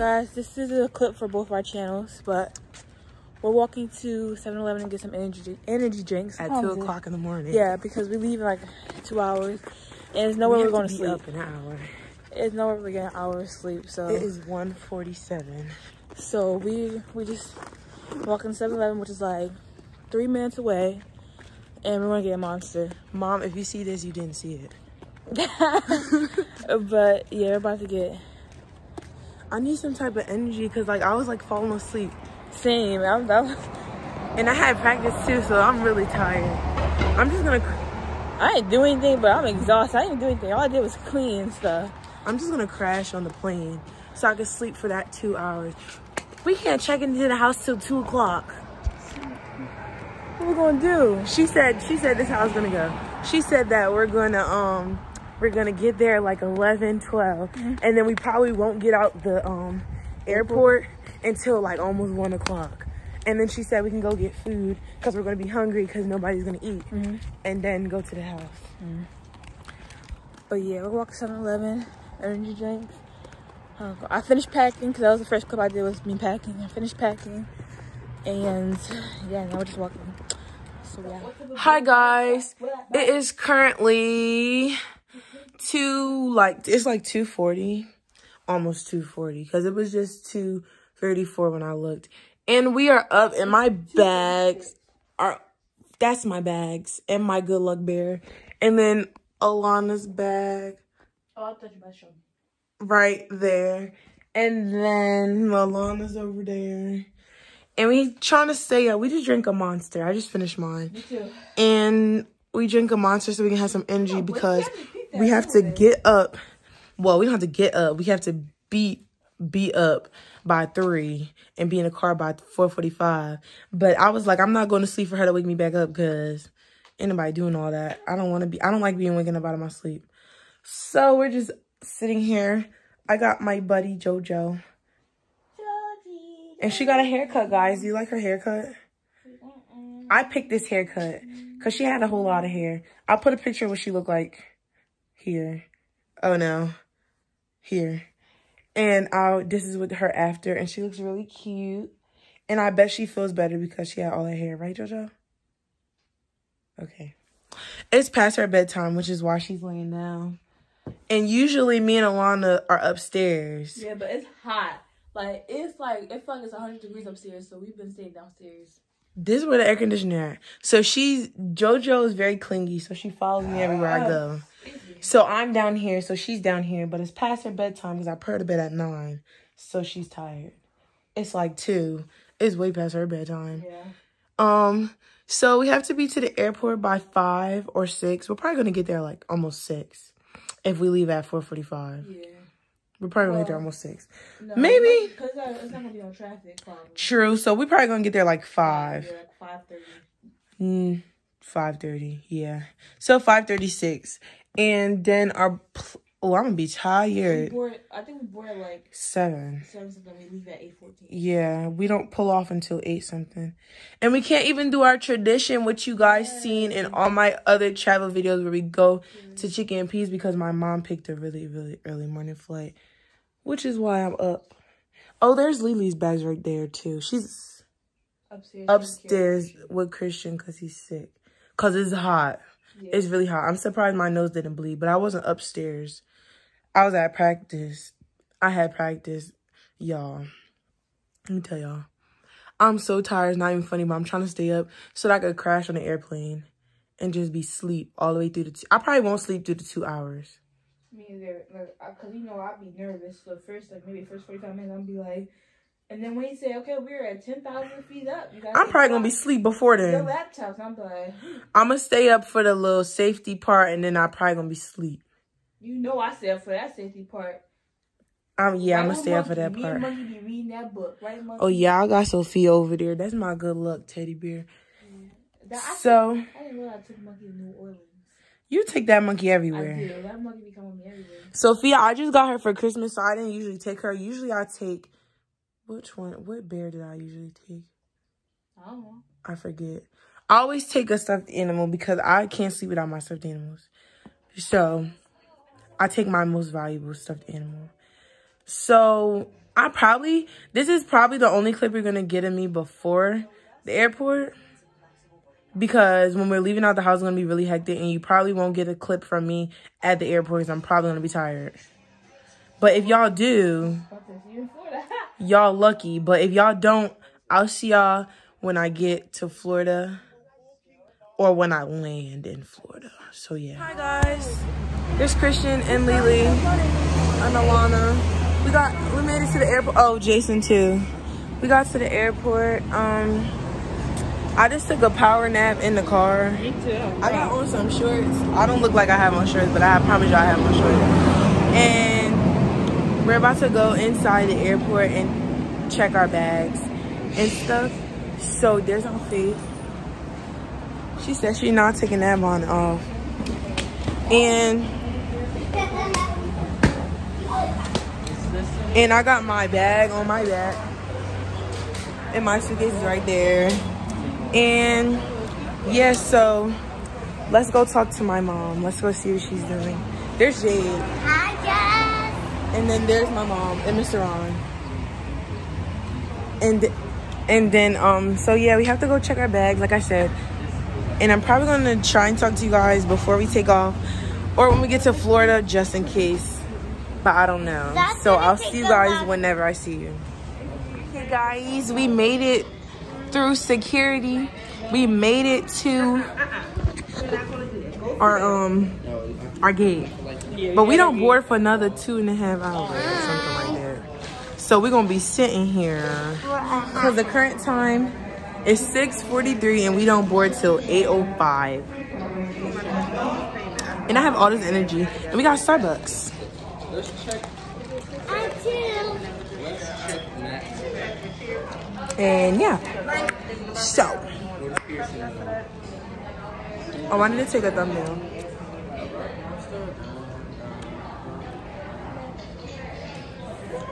guys, this is a clip for both of our channels, but we're walking to 7-Eleven and get some energy energy drinks. At 2 o'clock in the morning. Yeah, because we leave in like two hours. And there's nowhere we are going to, sleep. up an hour. There's nowhere we're getting an hour of sleep, so. It is 1.47. So we we just walking 7-Eleven, which is like three minutes away. And we're gonna get a monster. Mom, if you see this, you didn't see it. but yeah, we're about to get I need some type of energy because like I was like falling asleep. Same. I'm, I'm, and I had practice too, so I'm really tired. I'm just gonna. I didn't do anything, but I'm exhausted. I didn't do anything. All I did was clean stuff. I'm just gonna crash on the plane so I can sleep for that two hours. We can't check into the house till two o'clock. What we gonna do? She said. She said this how it's gonna go. She said that we're gonna um we're gonna get there like 11 12 mm -hmm. and then we probably won't get out the um airport until like almost one o'clock. And then she said we can go get food because we're gonna be hungry because nobody's gonna eat mm -hmm. and then go to the house. Mm -hmm. but yeah we'll walk 7-eleven energy drinks. Uh, i finished packing because that was the first clip i did was me packing. I finished packing and yeah now we're just walking. So yeah. Hi guys. It is currently two like it's like 240 almost 240 because it was just 234 when i looked. And we are up and my bags are that's my bags and my good luck bear. And then alana's bag. Oh i'll touch my show right there. And then alana's over there. And we trying to stay up. We just drink a monster. I just finished mine. Me too. and we drink a monster so we can have some energy because we have to get up. Well, we don't have to get up. We have to be be up by three and be in the car by 4:45. But I was like, I'm not going to sleep for her to wake me back up because anybody doing all that. I don't want to be. I don't like being waking up out of my sleep. So we're just sitting here. I got my buddy JoJo. And she got a haircut, guys. Do you like her haircut? I picked this haircut because she had a whole lot of hair. I'll put a picture of what she looked like here. Oh no, here. And I, this is with her after, and she looks really cute. And I bet she feels better because she had all her hair, right, JoJo? Okay. It's past her bedtime, which is why she's laying down. And usually me and Alana are upstairs. Yeah, but it's hot. Like, it's like, it feels like it's 100 degrees upstairs, so we've been staying downstairs. This is where the air conditioner at. So she's, JoJo is very clingy, so she follows me everywhere I go. So I'm down here, so she's down here, but it's past her bedtime because I put her to bed at 9. So she's tired. It's like 2. It's way past her bedtime. Yeah. Um, so we have to be to the airport by 5 or 6. We're probably going to get there like almost 6 if we leave at 4.45. Yeah. We're probably well, gonna get there almost six. No, Maybe. Because it's not gonna be on traffic. Probably. True. So we're probably gonna get there like five. Yeah, like five thirty. Mm, five thirty. Yeah. So five thirty six, and then our. Oh, I'm gonna be tired. Board, I think we board at like seven. Seven something. We leave at eight fourteen. Yeah, we don't pull off until eight something, and we can't even do our tradition, which you guys yeah. seen in all my other travel videos where we go yeah. to Chicken and Peas because my mom picked a really really early morning flight, which is why I'm up. Oh, there's Lily's bags right there too. She's upstairs, upstairs with Christian because he's sick. Cause it's hot. Yeah. It's really hot. I'm surprised my nose didn't bleed, but I wasn't upstairs. I was at practice. I had practice, y'all. Let me tell y'all. I'm so tired. It's not even funny, but I'm trying to stay up so that I could crash on the airplane and just be sleep all the way through the two. I probably won't sleep through the two hours. Me either. Like, cause you know I'd be nervous. So first, like maybe first 45 minutes, I'll be like, and then when you say, okay, we're at 10,000 feet up. I'm probably going to be asleep before then. Your laptops, I'm like. I'm to stay up for the little safety part, and then I'm probably going to be asleep. You know I stay up for that safety part. Um, yeah, right I'm to stay up for that me part. That book, right, Oh, yeah, I got Sophia over there. That's my good luck teddy bear. Yeah. so. I didn't know I took Monkey to New Orleans. You take that monkey everywhere. I do. That monkey be coming me everywhere. Sophia, I just got her for Christmas, so I didn't usually take her. Usually I take which one? What bear did I usually take? I don't know. I forget. I always take a stuffed animal because I can't sleep without my stuffed animals. So, I take my most valuable stuffed animal. So, I probably, this is probably the only clip you're going to get of me before the airport. Because when we're leaving out the house, it's going to be really hectic. And you probably won't get a clip from me at the airport because I'm probably going to be tired. But if y'all do, y'all lucky. But if y'all don't, I'll see y'all when I get to Florida or when I land in Florida. So yeah. Hi guys. There's Christian and Lily and Alana. We got we made it to the airport. Oh, Jason too. We got to the airport. Um I just took a power nap in the car. Me too. I got on some shorts. I don't look like I have on shorts, but I promise y'all I have on shorts. And we're about to go inside the airport and check our bags and stuff. So there's no Faith. She said she's not taking that on off. And and I got my bag on my back. And my suitcase is right there. And yes, yeah, so let's go talk to my mom. Let's go see what she's doing. There's Jade. Hi, guys. And then there's my mom and Mr. Ron. And and then um so yeah, we have to go check our bags, like I said. And I'm probably gonna try and talk to you guys before we take off or when we get to Florida just in case. But I don't know. That's so I'll see you guys whenever I see you. Okay guys, we made it through security. We made it to our um our gate. But we don't board for another two and a half hours or something like that. So we're gonna be sitting here. Cause the current time is 6.43 and we don't board till 8.05. And I have all this energy. And we got Starbucks. And yeah. So. Oh, I wanted to take a thumbnail.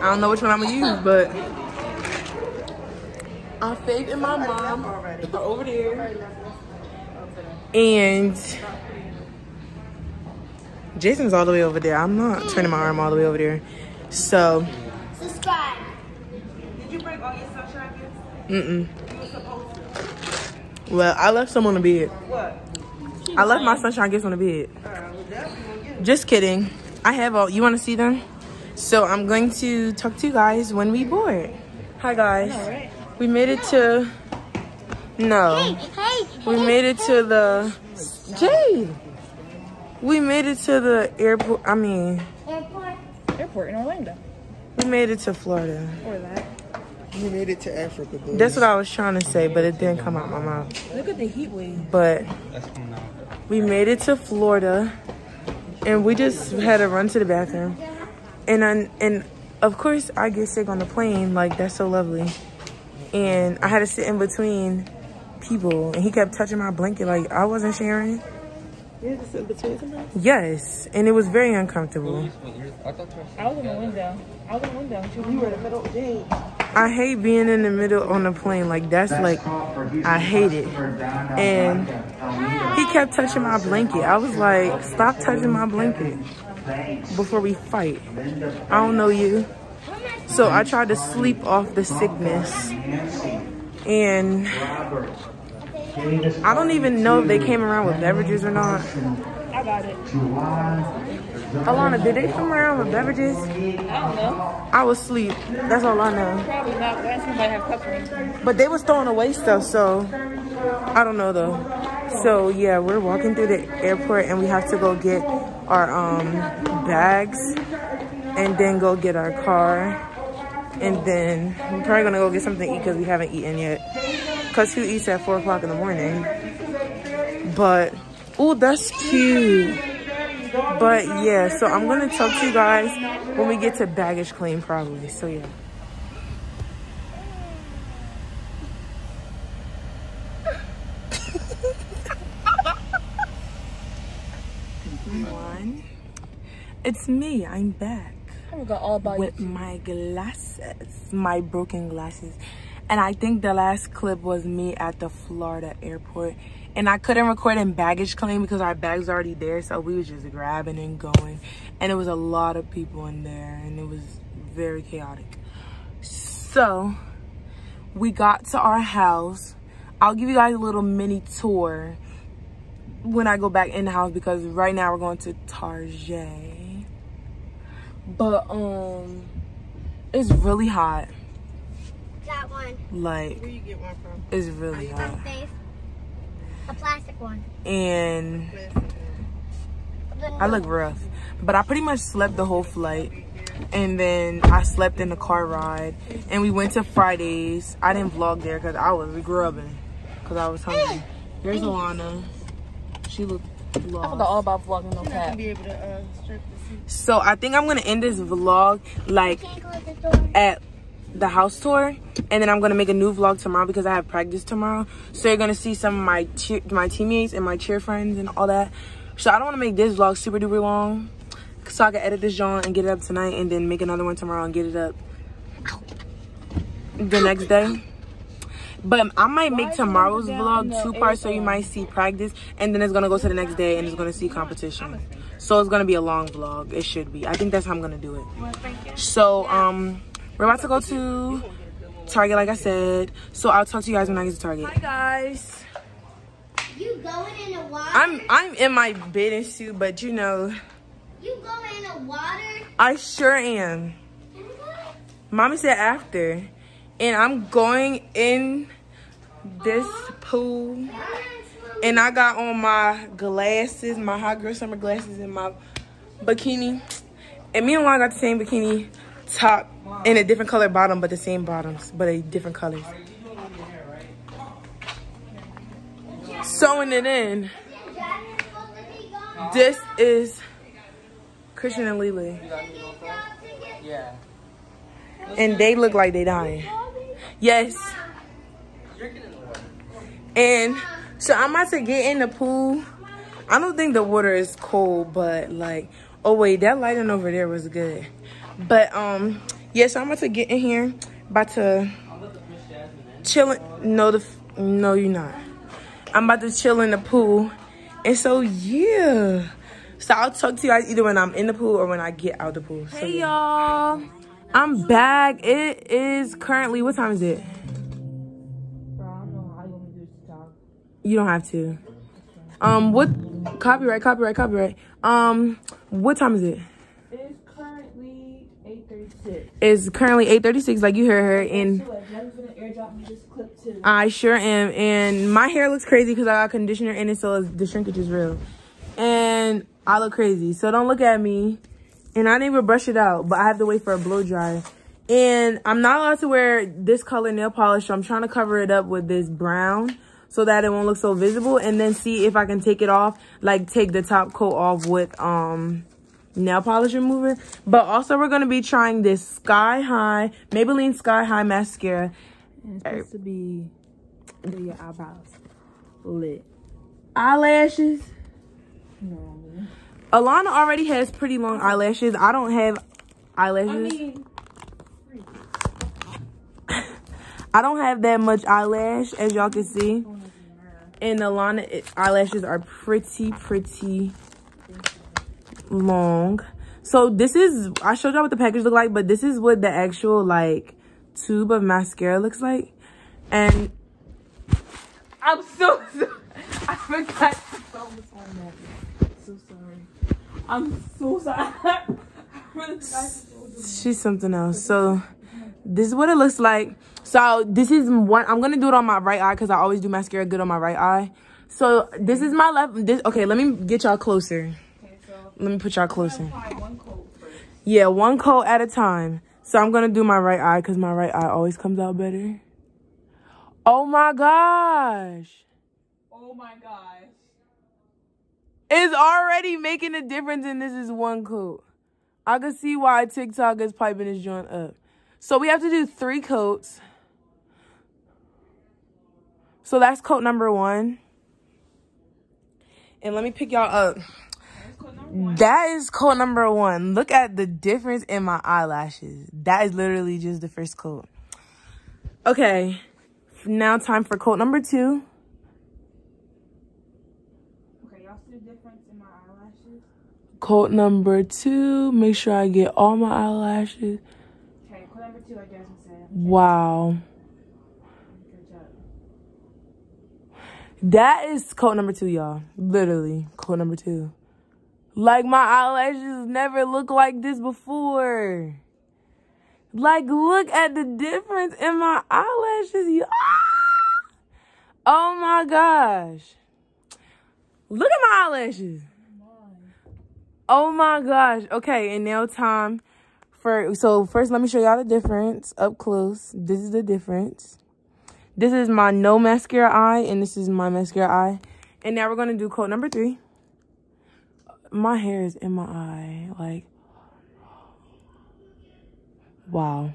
I don't know which one I'm gonna use, but I Faith and my mom over there. And Jason's all the way over there. I'm not turning my arm all the way over there. So. Subscribe. Did you bring all your sunshine Mm-mm. Well, I left some on the bed. What? I left my sunshine gifts on the bed. Just kidding. I have all. You want to see them? So I'm going to talk to you guys when we board. Hi guys. We made it to, no. Hey, hey, we made it to the, Jade. We made it to the airport, I mean. Airport. Airport in Orlando. We made it to Florida. Or that. We made it to Africa, boys. That's what I was trying to say, but it didn't come out my mouth. Look at the heat wave. But we made it to Florida, and we just had to run to the bathroom. And I, and of course, I get sick on the plane. Like, that's so lovely and I had to sit in between people and he kept touching my blanket like I wasn't sharing. Yes, in between them. Yes, and it was very uncomfortable. I was in the window. I was in the window. You were in the middle. I hate being in the middle on the plane. Like that's like I hate it. And he kept touching my blanket. I was like, stop touching my blanket before we fight. I don't know you. So I tried to sleep off the sickness. And I don't even know if they came around with beverages or not. I got it. Alana, did they come around with beverages? I don't know. I was asleep. That's all I know. Probably not. But somebody have cups But they was throwing away stuff, so I don't know though. So yeah, we're walking through the airport and we have to go get our um bags and then go get our car and then we're probably gonna go get something to eat because we haven't eaten yet. Cause who eats at four o'clock in the morning? But, oh, that's cute. But yeah, so I'm gonna talk to you guys when we get to baggage claim probably, so yeah. One, it's me, I'm back. Oh I forgot all about with my glasses, my broken glasses. And I think the last clip was me at the Florida airport. And I couldn't record in baggage claim because our bags already there. So we was just grabbing and going. And it was a lot of people in there and it was very chaotic. So, we got to our house. I'll give you guys a little mini tour when I go back in the house because right now we're going to Tarjay. But um it's really hot. That one. Like Where you get one from? it's really hot. My face. A plastic one. And I look rough. But I pretty much slept the whole flight. And then I slept in the car ride. And we went to Fridays. I didn't vlog there because I was grubbing. Because I was hungry. There's Alana. She looked I forgot all about vlogging no You're cap. gonna be able to uh, strip the seat. So I think I'm going to end this vlog like Can't close the door. at the house tour and then I'm gonna make a new vlog tomorrow because I have practice tomorrow. So you're gonna see some of my cheer my teammates and my cheer friends and all that. So I don't wanna make this vlog super duper long. So I can edit this John and get it up tonight and then make another one tomorrow and get it up the next day. But I might make tomorrow's vlog two parts so you might see practice and then it's gonna go to the next day and it's gonna see competition. So it's gonna be a long vlog. It should be. I think that's how I'm gonna do it. So um we're about to go to Target like I said. So I'll talk to you guys when I get to Target. Hi guys. You going in the water? I'm I'm in my bathing suit, but you know, You going in the water? I sure am. Mommy said after. And I'm going in this uh-huh. pool. And I got on my glasses, my hot girl summer glasses and my bikini. And me and Juan got the same bikini top and a different color bottom, but the same bottoms, but a different colors. Sewing it in. This is Christian and Lily. Yeah. And they look like they dying. Yes. And so I'm about to get in the pool. I don't think the water is cold, but like, oh wait, that lighting over there was good. But um, yes, I'm about to get in here. About to chilling. No, the no, you're not. I'm about to chill in the pool. And so yeah. So I'll talk to you guys either when I'm in the pool or when I get out the pool. So, hey y'all. I'm back. It is currently what time is it? You don't have to. Um what copyright, copyright, copyright. Um what time is it? It's currently 8:36. It's currently 8:36 like you heard her and So if Jen's gonna airdrop me this clip too. I sure am. And my hair looks crazy because I got conditioner in it, so the shrinkage is real. And I look crazy. So don't look at me. And I didn't even brush it out, but I have to wait for a blow dryer. And I'm not allowed to wear this color nail polish, so I'm trying to cover it up with this brown so that it won't look so visible. And then see if I can take it off, like take the top coat off with um nail polish remover. But also we're going to be trying this Sky High, Maybelline Sky High mascara. And it's supposed to be do your eyebrows lit. eyelashes. No. Alana already has pretty long eyelashes. I don't have eyelashes. I I, don't have that much eyelash, as y'all can see. And Alana eyelashes are pretty, pretty long. So this is, I showed y'all what the package look like, but this is what the actual like tube of mascara looks like. And I'm so, I forgot to focus on that. so sorry. I'm so sorry. To she's something else. So this is what it looks like. So this is one. I'm gonna do it on my right eye because I always do mascara good on my right eye. So this is my left. This okay. Let me get y'all closer. Let me put y'all closer. apply one coat. Yeah, one coat at a time. So I'm gonna do my right eye because my right eye always comes out better. Oh my gosh. Oh my gosh. It's already making a difference and this is one coat. I can see why TikTok is piping his joint up. So we have to do three coats. So that's coat number one. And let me pick y'all up. That is coat number one. Look at the difference in my eyelashes. That is literally just the first coat. Okay. Now time for coat number two. Okay, y'all see the difference in my eyelashes? Coat number two. Make sure I get all my eyelashes. Okay, coat number two, like Jasmine said. Wow. Good job. That is code number two, y'all. Literally, code number two. Like my eyelashes never looked like this before. Like, look at the difference in my eyelashes. Ah! Oh my gosh. Look at my eyelashes. Oh my gosh. Okay, and now time for so first let me show y'all the difference up close. This is the difference. This is my no mascara eye, and this is my mascara eye. And now we're gonna do code number three. My hair is in my eye, like, wow.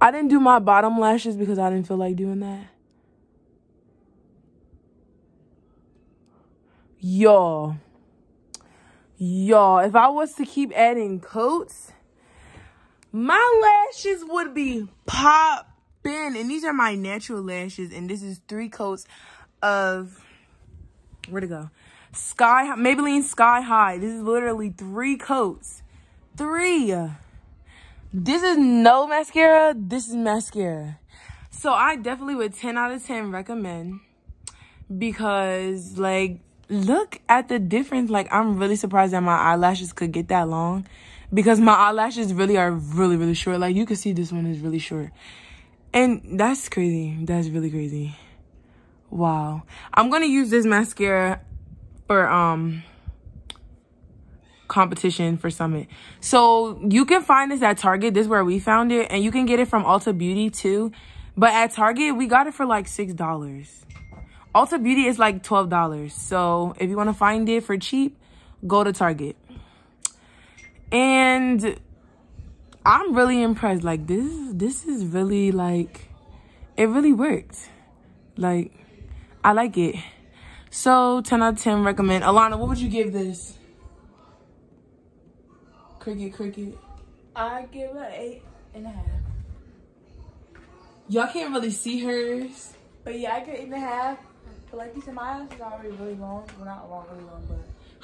I didn't do my bottom lashes because I didn't feel like doing that. Y'all, y'all, if I was to keep adding coats, my lashes would be popping. And these are my natural lashes. And this is three coats of, where'd it go? Sky, Maybelline Sky High. This is literally three coats. Three. This is no mascara. This is mascara. So I definitely would 10 out of 10 recommend. Because, like, look at the difference. Like, I'm really surprised that my eyelashes could get that long because my eyelashes really are really, really short. Like, you can see this one is really short. And that's crazy. That's really crazy. Wow. I'm going to use this mascara for, um, competition for Summit. So, you can find this at Target. This is where we found it. And you can get it from Ulta Beauty, too. But at Target, we got it for, like, $6. Ulta Beauty is like $12. So if you want to find it for cheap, go to Target. And I'm really impressed. Like this, this is really like, it really worked. Like, I like it. So 10 out of 10 recommend. Alana, what would you give this? Cricket, cricket. I give it an eight and a half. Y'all can't really see hers. But yeah, I give it eight and a half. But like you said, my eyelashes are already really long. Well, not long, really long, but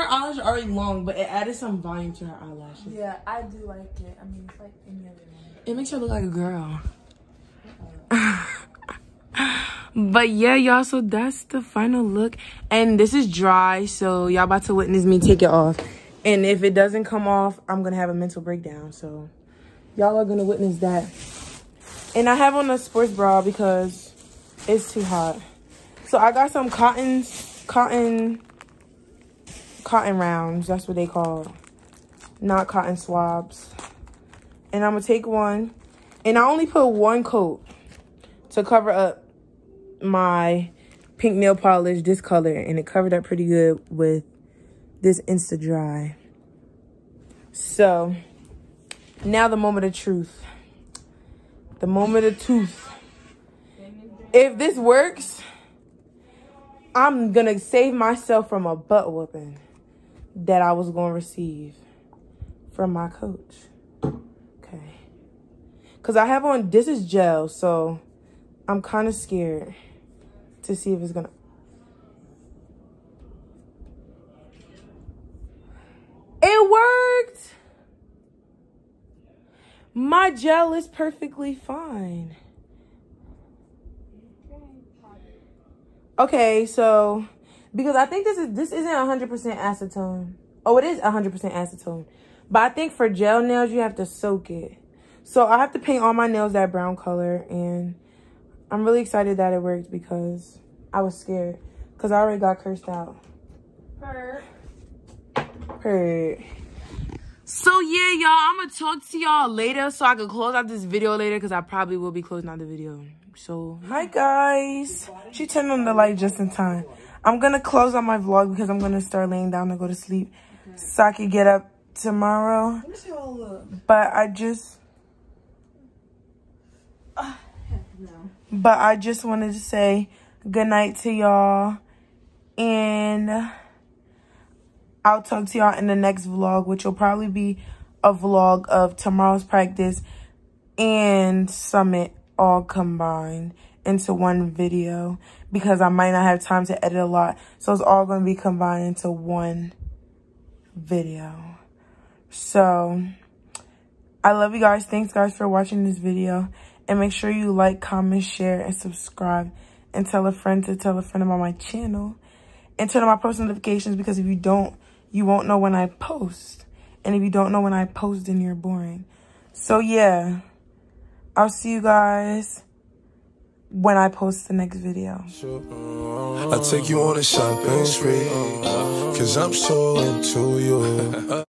Her eyelashes are already long, but it added some volume to her eyelashes. yeah, I do like it. I mean, it's like any other one. It makes her look like a girl. But yeah, y'all, so that's the final look. And this is dry, so y'all about to witness me take it off. And if it doesn't come off, I'm to have a mental breakdown. So y'all are to witness that. And I have on a sports bra because it's too hot. So I got some cottons, cotton, cotton rounds. That's what they call Not cotton swabs. And I'm to take one. And I only put one coat to cover up my pink nail polish this color. And it covered up pretty good with this Insta Dry. So, now the moment of truth. The moment of truth. If this works, I'm going to save myself from a butt whooping that I was going to receive from my coach. Okay. Because I have on, this is gel, so I'm kind of scared to see if it's to. It worked. My gel is perfectly fine. Okay, so because I think this is this isn't 100% acetone. Oh, it is 100% acetone. But I think for gel nails you have to soak it. So I have to paint all my nails that brown color and I'm really excited that it worked because I was scared cuz I already got cursed out. Her. Heard. So yeah, y'all, I'm gonna talk to y'all later so I can close out this video later because I probably will be closing out the video. So hi guys. She turned on the light just in time. I'm gonna close out my vlog because I'm gonna start laying down to go to sleep so I can get up tomorrow. Let me see how I look. But I just No. But I just wanted to say good night to y'all and I'll talk to y'all in the next vlog, which will probably be a vlog of tomorrow's practice and summit all combined into one video because I might not have time to edit a lot. So it's all going to be combined into one video. So, I love you guys. Thanks, guys, for watching this video. And make sure you like, comment, share, and subscribe. And tell a friend to tell a friend about my channel. And turn on my post notifications because if you don't, you won't know when I post. And if you don't know when I post, then you're boring. So, yeah. I'll see you guys when I post the next video. I take you on a shopping spree, cause I'm so into you.